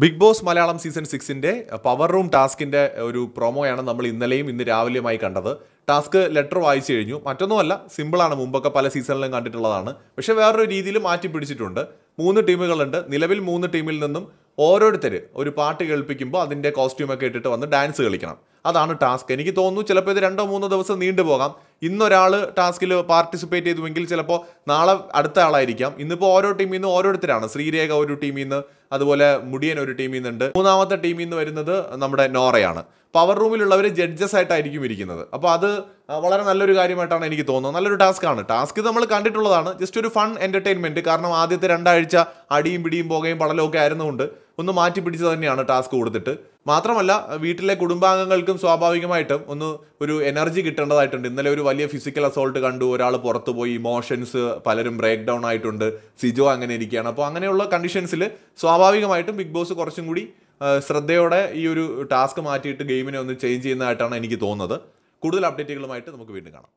Big boss Malayalam season സിക്സിന്റെ power room ടാസ്കിന്റെ ഒരു പ്രൊമോയാണ് നമ്മൾ ഇന്നലെയും ഇന്ന് രാവിലെയുമായി കണ്ടത്. ടാസ്ക് ലെറ്റർ വായിച്ചു കഴിഞ്ഞു. മറ്റൊന്നുമല്ല സിമ്പിളാണ് മുമ്പൊക്കെ പല സീസണിലും കണ്ടിട്ടുള്ളതാണ്. പക്ഷേ വേറൊരു രീതിയിൽ മാറ്റി പിടിച്ചിട്ടുണ്ട്. മൂന്ന് ടീമുകളുണ്ട്. നിലവിൽ മൂന്ന് ടീമിൽ നിന്നും ഓരോരുത്തർ ഒരു പാട്ട് കേൾപ്പിക്കുമ്പോൾ അതിന്റെ കോസ്റ്റ്യൂമൊക്കെ ഇട്ടിട്ട് വന്ന് ഡാൻസ് കളിക്കണം. അതാണ് ടാസ്ക്. എനിക്ക് തോന്നുന്നു ചിലപ്പോൾ ഇത് രണ്ടോ മൂന്നോ ദിവസം നീണ്ടുപോകാം. ഇന്നൊരാൾ ടാസ്കിൽ പാർട്ടിസിപ്പേറ്റ് ചെയ്തുവെങ്കിൽ ചിലപ്പോൾ നാളെ അടുത്ത ആളായിരിക്കാം. ഇന്നിപ്പോൾ ഓരോ ടീമിൽ നിന്ന് ഓരോരുത്തരാണ്. ശ്രീരേഖ ഒരു ടീമിൽ നിന്ന് അതുപോലെ മുടിയൻ ഒരു ടീമിൽ നിന്നുണ്ട് മൂന്നാമത്തെ ടീമിൽ നിന്ന് വരുന്നത് നമ്മുടെ നോറയാണ്. പവർ റൂമിലുള്ളവർ ജഡ്ജസ് ആയിട്ടായിരിക്കും ഇരിക്കുന്നത്. അപ്പോൾ അത് വളരെ നല്ലൊരു കാര്യമായിട്ടാണ് എനിക്ക് തോന്നുന്നത്. നല്ലൊരു ടാസ്ക് ആണ്. ടാസ്ക് നമ്മൾ കണ്ടിട്ടുള്ളതാണ്. ജസ്റ്റ് ഒരു ഫൺ എന്റർടൈൻമെന്റ് കാരണം ആദ്യത്തെ രണ്ടാഴ്ച അടിയും പിടിയും പോകുകയും പടലമൊക്കെ ആയിരുന്നുകൊണ്ട് ഒന്ന് മാറ്റി പിടിച്ച് തന്നെയാണ് ടാസ്ക് കൊടുത്തിട്ട്. മാത്രമല്ല വീട്ടിലെ കുടുംബാംഗങ്ങൾക്കും സ്വാഭാവികമായിട്ടും ഒന്ന് ഒരു എനർജി കിട്ടേണ്ടതായിട്ടുണ്ട്. ഇന്നലെ ഒരു വലിയ ഫിസിക്കൽ അസോൾട്ട് കണ്ടു. ഒരാൾ പുറത്തു പോയി ഇമോഷൻസ് പലരും ബ്രേക്ക് ഡൗൺ ആയിട്ടുണ്ട്. സിജോ അങ്ങനെ ഇരിക്കുകയാണ്. അപ്പോൾ അങ്ങനെയുള്ള കണ്ടീഷൻസിൽ സ്വാഭാവികമായിട്ടും ബിഗ് ബോസ് കുറച്ചും കൂടി ശ്രദ്ധയോടെ ഈ ഒരു ടാസ്ക് മാറ്റിയിട്ട് ഗെയിമിനെ ഒന്ന് ചേഞ്ച് ചെയ്യുന്നതായിട്ടാണ് എനിക്ക് തോന്നുന്നത്. കൂടുതൽ അപ്ഡേറ്റുകളുമായിട്ട് നമുക്ക് വീണ്ടും കാണാം.